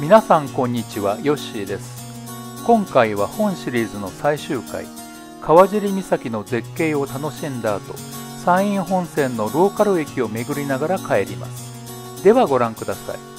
皆さんこんにちはヨッシーです。今回は本シリーズの最終回。川尻岬の絶景を楽しんだ後山陰本線のローカル駅を巡りながら帰ります。ではご覧ください。